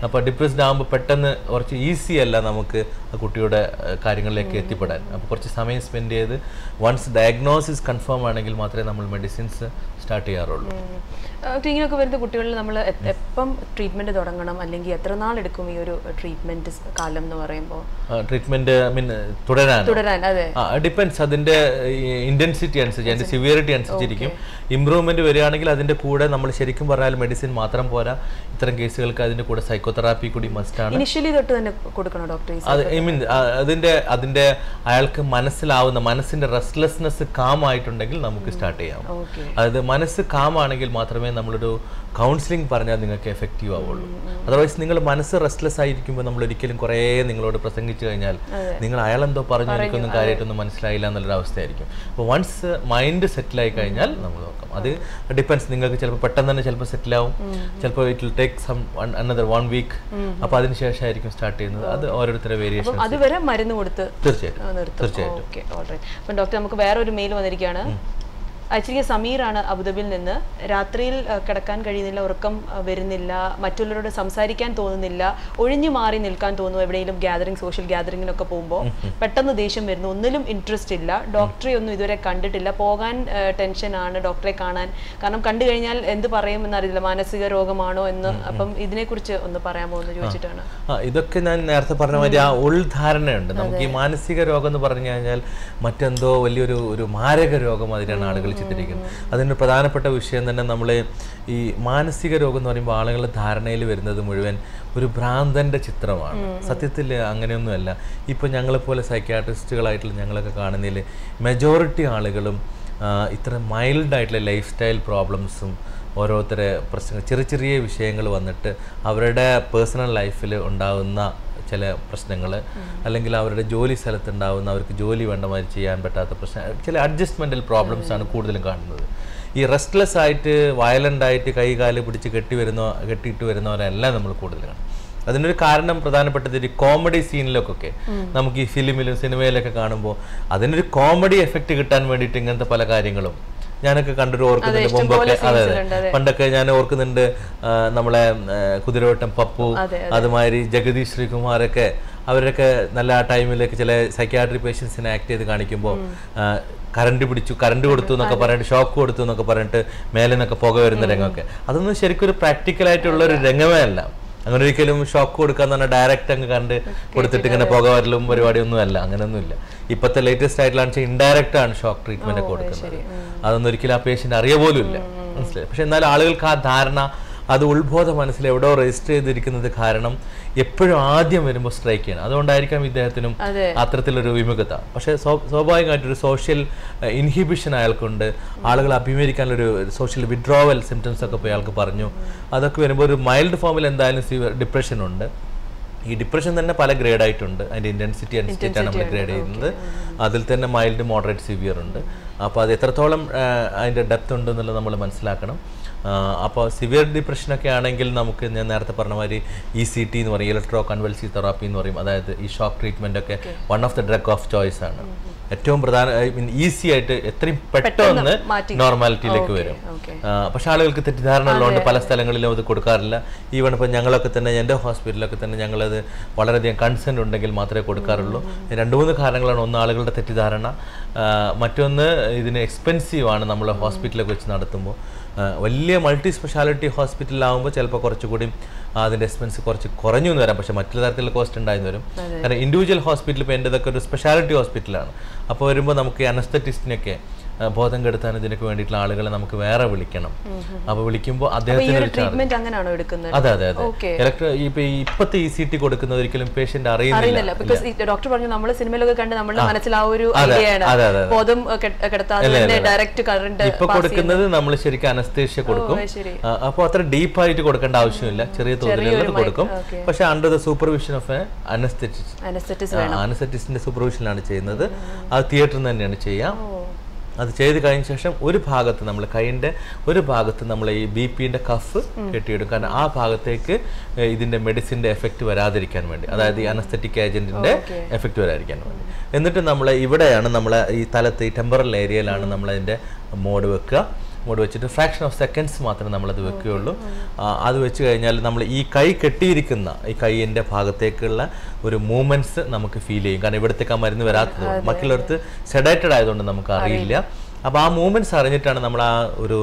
അപ്പോൾ ഡിപ്രസ്ഡ് ആകുമ്പോൾ പെട്ടെന്ന് കുറച്ച് ഈസി അല്ല നമുക്ക് ആ കുട്ടിയുടെ കാര്യങ്ങളിലേക്ക് എത്തിപ്പെടാൻ. അപ്പോൾ കുറച്ച് സമയം സ്പെൻഡ് ചെയ്ത് വൺസ് ഡയഗ്നോസിസ് കൺഫേം ആണെങ്കിൽ മാത്രമേ നമ്മൾ മെഡിസിൻസ് സ്റ്റാർട്ട് ചെയ്യാറുള്ളൂ. ഇങ്ങനെയൊക്കെ വരുന്ന കുട്ടികളിൽ നമ്മൾ എപ്പം ട്രീറ്റ്മെന്റ് തുടങ്ങണം? അല്ലെങ്കിൽ എത്ര നാൾ എടുക്കും ഈ ഒരു ട്രീറ്റ്മെന്റ് കാലം എന്ന് പറയുമ്പോൾ ട്രീറ്റ്മെന്റ് മീൻ തുടരാൻ തുടരാൻ അതെ. ഡിപ്പെൻസ് അതിന്റെ ഇന്റൻസിറ്റി അനുസരിച്ച് അതിന്റെ സിവിയറിറ്റി അനുസരിച്ചിരിക്കും. ഇമ്പ്രൂവ്മെന്റ് വരികയാണെങ്കിൽ അതിന്റെ കൂടെ നമ്മൾ ശരിക്കും പറഞ്ഞാൽ മെഡിസിൻ മാത്രം പോരാ. ഇത്തരം കേസുകൾക്ക് അതിന്റെ കൂടെ സൈക്കോതെറാപ്പി കൂടി മസ്റ്റ് ആണ്. ഇനിഷ്യലി തൊട്ട് തന്നെ കൊടുക്കണോ ഡോക്ടർ അത് ഐ മീൻ അതിന്റെ അതിന്റെ അയാൾക്ക് മനസ്സിലാവുന്ന മനസ്സിന്റെ റെസ്റ്റ്ലെസ്നെസ് കാം ആയിട്ടുണ്ടെങ്കിൽ നമുക്ക് സ്റ്റാർട്ട് ചെയ്യാം. അതായത് മനസ്സ് കാം ആണെങ്കിൽ മാത്രമേ നമ്മളൊരു കൗൺസിലിംഗ് പറഞ്ഞാൽ നിങ്ങൾക്ക് എഫക്റ്റീവ് ആവുള്ളൂ. അതർവൈസ് നിങ്ങൾ മനസ്സ് റെസ്റ്റ്ലെസ് ആയിരിക്കുമ്പോൾ നമ്മൾ ഒരിക്കലും കുറേ നിങ്ങളോട് പ്രസംഗിച്ചു കഴിഞ്ഞാൽ നിങ്ങൾ അയാളെന്തോ പറഞ്ഞു എനിക്കൊന്നും കാര്യമായിട്ടൊന്നും മനസ്സിലായില്ല എന്നുള്ളൊരു അവസ്ഥയായിരിക്കും അപ്പോൾ വൺസ് മൈൻഡ് സെറ്റിൽ ആയി കഴിഞ്ഞാൽ നമ്മൾ നോക്കാം. അത് ഡിപ്പെൻസ് നിങ്ങൾക്ക് ചിലപ്പോൾ പെട്ടെന്ന് തന്നെ ചിലപ്പോൾ സെറ്റിൽ ആവും. ചിലപ്പോൾ it will take some another one week അപ്പോൾ അതിന് ശേഷമായിരിക്കും സ്റ്റാർട്ട് ചെയ്യുന്നത്. അത് ഓരോരുത്തരുടെ വേരിയേഷൻ അതുവരെ മരുന്ന് കൊടുത്ത് തീർച്ചയായിട്ടും. തീർച്ചയായിട്ടും. ഡോക്ടർ നമുക്ക് വേറെ ഒരു മെയിൽ വന്നിരിക്കുകയാണ് ആക്ച്വലി സമീറാണ് അബുദാബിയിൽ നിന്ന്. രാത്രിയിൽ കിടക്കാൻ കഴിയുന്നില്ല ഉറക്കം വരുന്നില്ല മറ്റുള്ളവരോട് സംസാരിക്കാൻ തോന്നുന്നില്ല ഒഴിഞ്ഞു മാറി നിൽക്കാൻ തോന്നുന്നു എവിടെയെങ്കിലും ഗ്യാതറിംഗ് സോഷ്യൽ ഗ്യാതറിങ്ങിനൊക്കെ പോകുമ്പോൾ പെട്ടെന്ന് ദേഷ്യം വരുന്നു. ഒന്നിലും ഇൻട്രസ്റ്റ് ഇല്ല. ഡോക്ടറെ ഒന്നും ഇതുവരെ കണ്ടിട്ടില്ല. പോകാൻ ടെൻഷനാണ് ഡോക്ടറെ കാണാൻ. കാരണം കണ്ടു കഴിഞ്ഞാൽ എന്ത് പറയുമെന്ന് അറിയില്ല. മാനസിക രോഗമാണോ എന്ന് അപ്പം ഇതിനെക്കുറിച്ച് ഒന്ന് പറയാൻ എന്ന് ചോദിച്ചിട്ടാണ്. ഇതൊക്കെ ഞാൻ നേരത്തെ പറഞ്ഞ മാതിരി ആ ഉൾധാരണയുണ്ട് നമുക്ക് ഈ മാനസിക രോഗം എന്ന് പറഞ്ഞു കഴിഞ്ഞാൽ മറ്റെന്തോ വലിയൊരു ഒരു മാരക രോഗം അതിനാണ് ആളുകൾ ചിത്രിക്കുന്നത് അതിന്റെ പ്രധാനപ്പെട്ട വിഷയം തന്നെ നമ്മൾ ഈ മാനസിക രോഗം എന്ന് പറയുമ്പോൾ ആളുകളുടെ ധാരണയിൽ വരുന്നത് മുഴുവൻ ഒരു ഭ്രാന്തന്റെ ചിത്രമാണ്. സത്യത്തിൽ അങ്ങനെയൊന്നുമല്ല. ഇപ്പോൾ ഞങ്ങളെപ്പോലെ സൈക്യാട്രിസ്റ്റുകളായിട്ടുള്ള ഞങ്ങളൊക്കെ കാണുന്നതിൽ മെജോറിറ്റി ആളുകളും ഇത്ര മൈൽഡായിട്ടുള്ള ലൈഫ് സ്റ്റൈൽ പ്രോബ്ലംസും ഓരോരുത്തരെ പ്രശ്നങ്ങൾ ചെറിയ ചെറിയ വിഷയങ്ങൾ വന്നിട്ട് അവരുടെ പേഴ്സണൽ ലൈഫിൽ ഉണ്ടാകുന്ന ചില പ്രശ്നങ്ങൾ അല്ലെങ്കിൽ അവരുടെ ജോലി സ്ഥലത്തുണ്ടാവുന്ന അവർക്ക് ജോലി വേണ്ട മാതിരി ചെയ്യാൻ പറ്റാത്ത പ്രശ്നം ചില അഡ്ജസ്റ്റ്മെന്റൽ പ്രോബ്ലംസ് ആണ് കൂടുതലും കാണുന്നത്. ഈ റെസ്റ്റ്ലെസ് ആയിട്ട് വയലന്റ് ആയിട്ട് കൈകാൽ പിടിച്ച് കെട്ടി വരുന്ന കെട്ടിയിട്ട് വരുന്നവരെല്ലാം നമ്മൾ കൂടുതൽ കാണും. അതിനൊരു കാരണം പ്രധാനപ്പെട്ടത് ഒരു കോമഡി സീനിലൊക്കെ നമുക്ക് ഈ ഫിലിമിലും സിനിമയിലൊക്കെ കാണുമ്പോൾ അതിനൊരു കോമഡി എഫക്റ്റ് കിട്ടാൻ വേണ്ടിയിട്ട് ഇങ്ങനത്തെ പല കാര്യങ്ങളും ഞാനൊക്കെ കണ്ടൊരു ഓർക്കുന്നുണ്ട് മുമ്പൊക്കെ അതെ അതെ. പണ്ടൊക്കെ ഞാൻ ഓർക്കുന്നുണ്ട് നമ്മളെ കുതിരവട്ടം പപ്പു അതുമാതിരി ജഗദീഷ് ശ്രീകുമാരൊക്കെ അവരൊക്കെ നല്ല ആ ടൈമിലൊക്കെ ചില സൈക്യാട്രി പേഷ്യൻസിനെ ആക്ട് ചെയ്ത് കാണിക്കുമ്പോൾ കറണ്ട് പിടിച്ചു കറണ്ട് കൊടുത്തു എന്നൊക്കെ പറഞ്ഞിട്ട് ഷോക്ക് കൊടുത്തു എന്നൊക്കെ പറഞ്ഞിട്ട് മേലെ നിന്നൊക്കെ പുക വരുന്ന രംഗമൊക്കെ. അതൊന്നും ശരിക്കും ഒരു പ്രാക്ടിക്കൽ ആയിട്ടുള്ള ഒരു രംഗമേ അല്ല. അങ്ങനെ ഒരിക്കലും ഷോക്ക് കൊടുക്കാന്ന് പറഞ്ഞാൽ ഡയറക്റ്റ് അങ്ങ് കണ്ട് കൊടുത്തിട്ട് ഇങ്ങനെ പുക വരലും പരിപാടിയൊന്നും അല്ല അങ്ങനെയൊന്നുമില്ല ഇപ്പോഴത്തെ ലേറ്റസ്റ്റ് ആയിട്ടുള്ള വെച്ചാൽ ഇൻഡയറക്റ്റ് ആണ് ഷോക്ക് ട്രീറ്റ്മെന്റ് കൊടുക്കുന്നത്. അതൊന്നും ഒരിക്കലും ആ പേഷ്യന്റ് അറിയ പോലും ഇല്ല മനസ്സിലായി? പക്ഷെ എന്നാലും ആളുകൾക്ക് ആ ധാരണ അത് ഉത്ബോധ മനസ്സിൽ എവിടെയോ രജിസ്റ്റർ ചെയ്തിരിക്കുന്നത് കാരണം എപ്പോഴും ആദ്യം വരുമ്പോൾ സ്ട്രൈക്ക് ചെയ്യണം. അതുകൊണ്ടായിരിക്കാം ഇദ്ദേഹത്തിനും അതെ. അത്തരത്തിലൊരു വിമുഖത. പക്ഷേ സ്വാ- സ്വാഭാവികമായിട്ടൊരു സോഷ്യൽ ഇൻഹിബിഷൻ അയാൾക്കുണ്ട്. ആളുകൾ ഒരു സോഷ്യൽ വിഡ്രോവൽ സിംറ്റംസ് ഒക്കെ ഇപ്പോൾ അയാൾക്ക് പറഞ്ഞു. അതൊക്കെ വരുമ്പോൾ ഒരു മൈൽഡ് ഫോമിൽ എന്തായാലും ഡിപ്രഷൻ ഉണ്ട്. ഈ ഡിപ്രഷൻ തന്നെ പല ഗ്രേഡ് ആയിട്ടുണ്ട്. അതിന്റെ ഇന്റൻസിറ്റി അനുസരിച്ചിട്ടാണ് നമ്മൾ ഗ്രേഡ് ചെയ്യുന്നത്. അതിൽ തന്നെ മൈൽഡ് മോഡറേറ്റ് സിവിയർ ഉണ്ട്. അപ്പോൾ അത് എത്രത്തോളം അതിന്റെ ഡെപ്ത് ഉണ്ടെന്നുള്ളത് നമ്മൾ മനസ്സിലാക്കണം. അപ്പോൾ സിവിയർ ഡിപ്രഷനൊക്കെ ആണെങ്കിൽ നമുക്ക് ഞാൻ നേരത്തെ പറഞ്ഞ മാതിരി ഇ സി ടി എന്ന് പറയും ഇലക്ട്രോ കൺവൽസി തെറാപ്പി എന്ന് പറയും. അതായത് ഈ ഷോക്ക് ട്രീറ്റ്മെന്റ് ഒക്കെ one of the drug of choice ആണ്. ഏറ്റവും പ്രധാന ഈസി ആയിട്ട് എത്രയും പെട്ടെന്ന്. നോർമാലിറ്റിയിലേക്ക് വരും. പക്ഷെ ആളുകൾക്ക് തെറ്റിദ്ധാരണ ഉള്ളതുകൊണ്ട് പല സ്ഥലങ്ങളിലും അത് കൊടുക്കാറില്ല. ഈവൺ ഇപ്പം ഞങ്ങളൊക്കെ തന്നെ എന്റെ ഹോസ്പിറ്റലൊക്കെ തന്നെ ഞങ്ങളത് വളരെയധികം കൺസേൺ ഉണ്ടെങ്കിൽ മാത്രമേ കൊടുക്കാറുള്ളൂ. രണ്ട് മൂന്ന് കാരണങ്ങളാണ്. ഒന്ന് ആളുകളുടെ തെറ്റിദ്ധാരണ. മറ്റൊന്ന് ഇതിന് എക്സ്പെൻസീവ് ആണ് നമ്മൾ ഹോസ്പിറ്റലൊക്കെ വെച്ച് നടത്തുമ്പോൾ. വലിയ മൾട്ടി സ്പെഷ്യാലിറ്റി ഹോസ്പിറ്റലിലാവുമ്പോൾ ചിലപ്പോൾ കുറച്ചുകൂടി അതിന്റെ എക്സ്പെൻസ് കുറച്ച് കുറഞ്ഞു എന്ന് വരാം. പക്ഷേ മറ്റു തരത്തിലുള്ള കോസ്റ്റ് ഉണ്ടായിരുന്നു വരും. കാരണം ഇൻഡിവിജ്വൽ ഹോസ്പിറ്റൽ ഇപ്പോൾ എന്റെതൊക്കെ ഒരു സ്പെഷ്യാലിറ്റി ഹോസ്പിറ്റലാണ് അപ്പോൾ വരുമ്പോൾ നമുക്ക് അനസ്തറ്റിസ്റ്റിനൊക്കെ ബോധം കെടുത്താൻ ഇതിനൊക്കെ വേണ്ടിയിട്ടുള്ള ആളുകളെ നമുക്ക് വേറെ വിളിക്കണം. അപ്പോൾ വിളിക്കുമ്പോൾ അദ്ദേഹത്തിന് അങ്ങനെയാണോ എടുക്കുന്നത്? അതെ അതെ അതെ. ഇലക്ട്രോ ഇപ്പൊ ഇപ്പത്തെ ഇ സി ടി കൊടുക്കുന്നത് ഒരിക്കലും പേഷ്യന്റ് അറിയുന്നില്ല. ഡോക്ടർ പറഞ്ഞു നമ്മൾ സിനിമയിലൊക്കെ കണ്ട് നമ്മുടെ മനസ്സിൽ ആ ഒരു. ബോധം തന്നെ ഡയറക്റ്റ് കറണ്ട് ഇപ്പൊ കൊടുക്കുന്നത് നമ്മൾ ശരിക്കും അനസ്തേഷ്യ കൊടുക്കും. അപ്പോൾ അത്ര ഡീപ്പ് ആയിട്ട് കൊടുക്കേണ്ട ആവശ്യമില്ല. ചെറിയ തോതിൽ കൊടുക്കും. പക്ഷെ under the supervision of anaesthetis anaesthetist anaesthetis അനസ്തെറ്റിസ്റ്റിന്റെ സൂപ്പർവിഷനിലാണ് ചെയ്യുന്നത്. അത് തിയേറ്ററിൽ തന്നെയാണ് ചെയ്യാം. അത് ചെയ്ത് കഴിഞ്ഞ ശേഷം ഒരു ഭാഗത്ത് നമ്മൾ കൈയിന്റെ ഒരു ഭാഗത്ത് നമ്മൾ ഈ ബി പിന്റെ കഫ് കെട്ടിയിടും കാരണം ആ ഭാഗത്തേക്ക് ഇതിന്റെ മെഡിസിന്റെ എഫക്റ്റ് വരാതിരിക്കാൻ വേണ്ടി. അതായത് ഈ അനസ്തറ്റിക് ഏജന്റിന്റെ എഫക്റ്റ് വരാതിരിക്കാൻ വേണ്ടി. എന്നിട്ട് നമ്മൾ ഇവിടെയാണ് നമ്മൾ ഈ തലത്ത് ഈ ടെമ്പറൽ ഏരിയയിലാണ് നമ്മളതിന്റെ മോഡ് വെക്കുക. മോഡ് വെച്ചിട്ട് ഫ്രാക്ഷൻ ഓഫ് സെക്കൻഡ്സ് മാത്രമേ നമ്മളത് വെക്കുകയുള്ളൂ. അത് വെച്ച് കഴിഞ്ഞാൽ നമ്മൾ ഈ കൈ കെട്ടിയിരിക്കുന്ന ഈ കൈയിന്റെ ഭാഗത്തേക്കുള്ള ഒരു മൂവ്മെന്റ്സ് നമുക്ക് ഫീൽ ചെയ്യും. കാരണം ഇവിടത്തേക്ക് ആ മരുന്ന് വരാത്തതുകൊണ്ട് മറ്റുള്ളവർക്ക് സെഡേറ്റഡ് ആയതുകൊണ്ട് നമുക്ക് അറിയില്ല അപ്പോൾ ആ മൂവ്മെന്റ്സ് അറിഞ്ഞിട്ടാണ് നമ്മൾ ആ ഒരു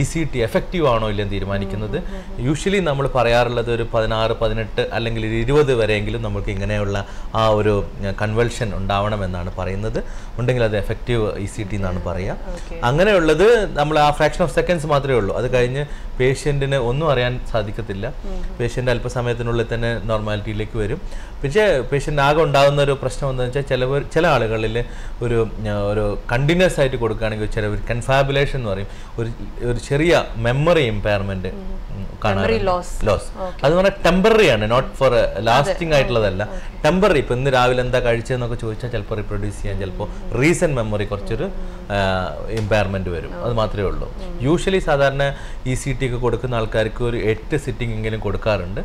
ഇ സി ടി എഫക്റ്റീവ് ആണോ ഇല്ലെന്ന് തീരുമാനിക്കുന്നത്? യൂഷ്വലി നമ്മൾ പറയാറുള്ളത് ഒരു പതിനാറ് പതിനെട്ട് അല്ലെങ്കിൽ ഒരു ഇരുപത് വരെയെങ്കിലും നമുക്ക് ഇങ്ങനെയുള്ള ആ ഒരു കൺവെൽഷൻ ഉണ്ടാവണമെന്നാണ് പറയുന്നത്. ഉണ്ടെങ്കിൽ അത് എഫക്റ്റീവ് ഇ സി ടി എന്നാണ് പറയുക അങ്ങനെയുള്ളത് നമ്മൾ ആ ഫ്രാക്ഷൻ ഓഫ് സെക്കൻഡ്സ് മാത്രമേ ഉള്ളൂ. അത് കഴിഞ്ഞ് പേഷ്യന്റിന് ഒന്നും അറിയാൻ സാധിക്കത്തില്ല. പേഷ്യന്റ് അല്പസമയത്തിനുള്ളിൽ തന്നെ നോർമാലിറ്റിയിലേക്ക് വരും. പക്ഷേ പേഷ്യന്റ് ആകെ ഉണ്ടാകുന്ന ഒരു പ്രശ്നം എന്താണെന്ന് വെച്ചാൽ ചില ചില ആളുകളിൽ ഒരു ഒരു കണ്ടിന്യൂസ് ആയിട്ട് കൊടുക്കുകയാണെങ്കിൽ ചിലവർ കൺഫാബുലേഷൻ എന്ന് പറയും. ഒരു ഒരു ചെറിയ മെമ്മറി ഇമ്പയർമെന്റ്. ലോസ് അത് പറഞ്ഞാൽ ടെമ്പററി ആണ് നോട്ട് ഫോർ ലാസ്റ്റിംഗ് ആയിട്ടുള്ളതല്ല. ടെമ്പററി ഇപ്പൊ ഇന്ന് രാവിലെ എന്താ കഴിച്ചതെന്നൊക്കെ ചോദിച്ചാൽ ചിലപ്പോൾ റീപ്രൊഡ്യൂസ് ചെയ്യാൻ ചിലപ്പോൾ റീസെന്റ് മെമ്മറി കുറച്ചൊരു ഇമ്പയർമെന്റ് വരും. അത് മാത്രമേ ഉള്ളൂ. യൂഷ്വലി സാധാരണ ഇ സി ടി ഒക്കെ കൊടുക്കുന്ന ആൾക്കാർക്ക് ഒരു എട്ട് സിറ്റിംഗ് എങ്കിലും കൊടുക്കാറുണ്ട്.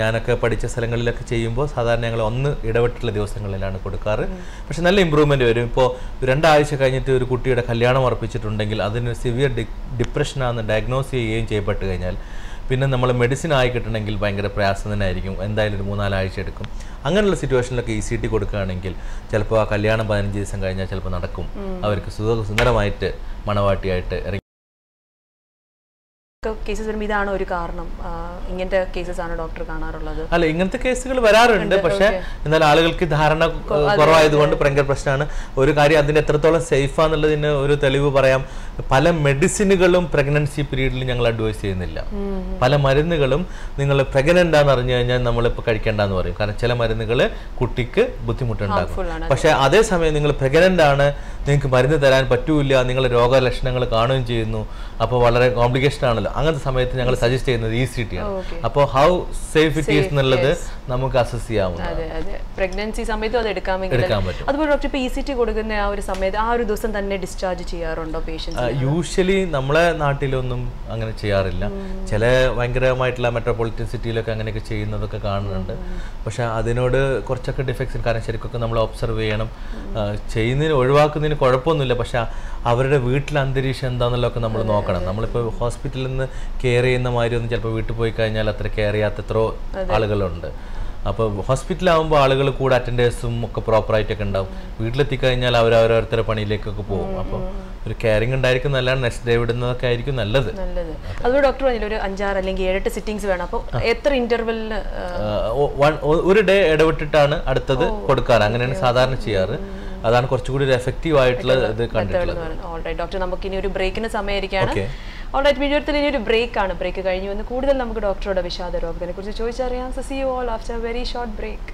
ഞാനൊക്കെ പഠിച്ച സ്ഥലങ്ങളിലൊക്കെ ചെയ്യുമ്പോൾ സാധാരണ ഞങ്ങൾ ഒന്ന് ഇടപെട്ടുള്ള ദിവസങ്ങളിലാണ് കൊടുക്കാറ്. പക്ഷെ നല്ല ഇമ്പ്രൂവ്മെന്റ് വരും. ഇപ്പോൾ രണ്ടാഴ്ച കഴിഞ്ഞിട്ട് ഒരു കുട്ടിയുടെ കല്യാണം ഉറപ്പിച്ചിട്ടുണ്ടെങ്കിൽ അതിന് സിവിയർ ഡി ഡിപ്രഷനാണെന്ന് ഡയഗ്നോസ് ചെയ്യുകയും ചെയ്യപ്പെട്ട് കഴിഞ്ഞാൽ പിന്നെ നമ്മൾ മെഡിസിൻ ആയി കിട്ടണമെങ്കിൽ ഭയങ്കര പ്രയാസം തന്നെ ആയിരിക്കും. എന്തായാലും ഒരു മൂന്നാലാഴ്ച എടുക്കും. അങ്ങനെയുള്ള സിറ്റുവേഷനിലൊക്കെ ഇ സി ടി കൊടുക്കുകയാണെങ്കിൽ ചിലപ്പോൾ ആ കല്യാണം പതിനഞ്ച് ദിവസം കഴിഞ്ഞാൽ ചിലപ്പോൾ നടക്കും. അവർക്ക് സുഖ സുന്ദരമായിട്ട് മണവാട്ടിയായിട്ട് ഇറങ്ങി കേസസ് വരുമ്പോൾ ഇതാണ് ഒരു കാരണം. ഇങ്ങനത്തെ കേസസ് ആണ് ഡോക്ടർ കാണാറുള്ളത്. അല്ല ഇങ്ങനത്തെ കേസുകൾ വരാറുണ്ട്. പക്ഷെ എന്നാൽ ആളുകൾക്ക് ധാരണ കുറവായതുകൊണ്ട് ഭയങ്കര പ്രശ്നമാണ്. ഒരു കാര്യം അതിന് എത്രത്തോളം സേഫാന്നുള്ളതിന് ഒരു തെളിവ് പറയാം. പല മെഡിസിനുകളും പ്രഗ്നൻസി പീരീഡിൽ ഞങ്ങൾ അഡ്വൈസ് ചെയ്യുന്നില്ല. പല മരുന്നുകളും നിങ്ങൾ പ്രഗ്നന്റ് ആണെന്ന് അറിഞ്ഞു കഴിഞ്ഞാൽ നമ്മളിപ്പോൾ കഴിക്കേണ്ടെന്ന് പറയും. കാരണം ചില മരുന്നുകൾ കുട്ടിക്ക് ബുദ്ധിമുട്ടുണ്ടാകും. പക്ഷെ അതേസമയം നിങ്ങൾ പ്രഗ്നന്റ് ആണ് നിങ്ങൾക്ക് മരുന്ന് തരാൻ പറ്റൂല നിങ്ങളുടെ രോഗലക്ഷണങ്ങൾ കാണുകയും ചെയ്യുന്നു. അപ്പോൾ വളരെ കോംപ്ലിക്കേഷൻ ആണല്ലോ. അങ്ങനത്തെ സമയത്ത് ഞങ്ങൾ സജസ്റ്റ് ചെയ്യുന്നത് ഈ സി ടി ആണ്. അപ്പോൾ ഹൗ സേഫ് ഇറ്റ് ഈസ് എന്നുള്ളത് നമുക്ക് അസസ് ചെയ്യാവുന്ന അതെ അതെ. പ്രഗ്നൻസി സമയത്തും അത് എടുക്കാമെങ്കിൽ എടുക്കാൻ പറ്റും. അതുപോലെ ഡോക്ടർ ഇപ്പോൾ ഇ സി ടി കൊടുക്കുന്ന ആ ഒരു സമയത്ത് ആ ഒരു ദിവസം തന്നെ ഡിസ്ചാർജ് ചെയ്യാറുണ്ടോ പേഷ്യൻസ് യൂഷ്വലി നമ്മളെ നാട്ടിലൊന്നും അങ്ങനെ ചെയ്യാറില്ല. ചില ഭയങ്കരമായിട്ടുള്ള മെട്രോപൊളിറ്റൻ സിറ്റിയിലൊക്കെ അങ്ങനെയൊക്കെ ചെയ്യുന്നതൊക്കെ കാണുന്നുണ്ട്. പക്ഷെ അതിനോട് കുറച്ചൊക്കെ ഡിഫക്ട്സ് കാരണം ശരിക്കൊക്കെ നമ്മൾ ഒബ്സർവ് ചെയ്യണം. ചെയ്യുന്നതിന് ഒഴിവാക്കുന്നതിന് കുഴപ്പമൊന്നുമില്ല. പക്ഷെ അവരുടെ വീട്ടിലെ അന്തരീക്ഷം എന്താണെന്നുള്ളതൊക്കെ നമ്മൾ നോക്കണം. നമ്മളിപ്പോൾ ഹോസ്പിറ്റലിൽ നിന്ന് കെയർ ചെയ്യുന്ന മാതിരി ഒന്നും ചിലപ്പോൾ വീട്ടിൽ പോയി കഴിഞ്ഞാൽ അത്ര കെയർ ചെയ്യാത്ത എത്രയോ ആളുകളുണ്ട്. അപ്പോൾ ഹോസ്പിറ്റലാകുമ്പോൾ ആളുകൾ കൂടെ അറ്റൻഡേഴ്സും ഒക്കെ പ്രോപ്പറായിട്ടൊക്കെ ഉണ്ടാവും. വീട്ടിലെത്തി കഴിഞ്ഞാൽ അവർ അവരോരുത്തരുടെ പണിയിലേക്കൊക്കെ പോകും. അപ്പോൾ ഒരു കെയറിംഗ് ഉണ്ടായിരിക്കും. നല്ലതാണ്. നെക്സ്റ്റ് ഡേ വിടുന്നതൊക്കെ ആയിരിക്കും നല്ലത്. നല്ലത്. അതുപോലെ ഡോക്ടർ പറഞ്ഞില്ല ഒരു അഞ്ചാറ് അല്ലെങ്കിൽ ഏഴെട്ട് സിറ്റിംഗ്സ് വേണം. അപ്പോൾ എത്ര ഇന്റർവെല്ലിന് വൺ- ഒരു ഡേ ഇടവിട്ടിട്ടാണ് അടുത്തത് കൊടുക്കാറ്. അങ്ങനെയാണ് സാധാരണ ചെയ്യാറ്. അതാണ് കുറച്ചുകൂടി ഒരു എഫക്റ്റീവ് ആയിട്ടുള്ള ഇത് കണ്ടിട്ടുള്ളത്. ഡോക്ടർ നമുക്ക് ഇനി ഒരു ബ്രേക്കിന് സമയമായിരിക്കാണ്. ഓൾറൈറ്റ് വീഡിയോത്തിൽ ഇനി ഒരു ബ്രേക്ക് ആണ്. ബ്രേക്ക് കഴിഞ്ഞു. എന്ന് കൂടുതൽ നമുക്ക് ഡോക്ടറുടെ വിഷാദ രോഗത്തിനെ കുറിച്ച് ചോദിച്ചറിയാം. So see you all after very short break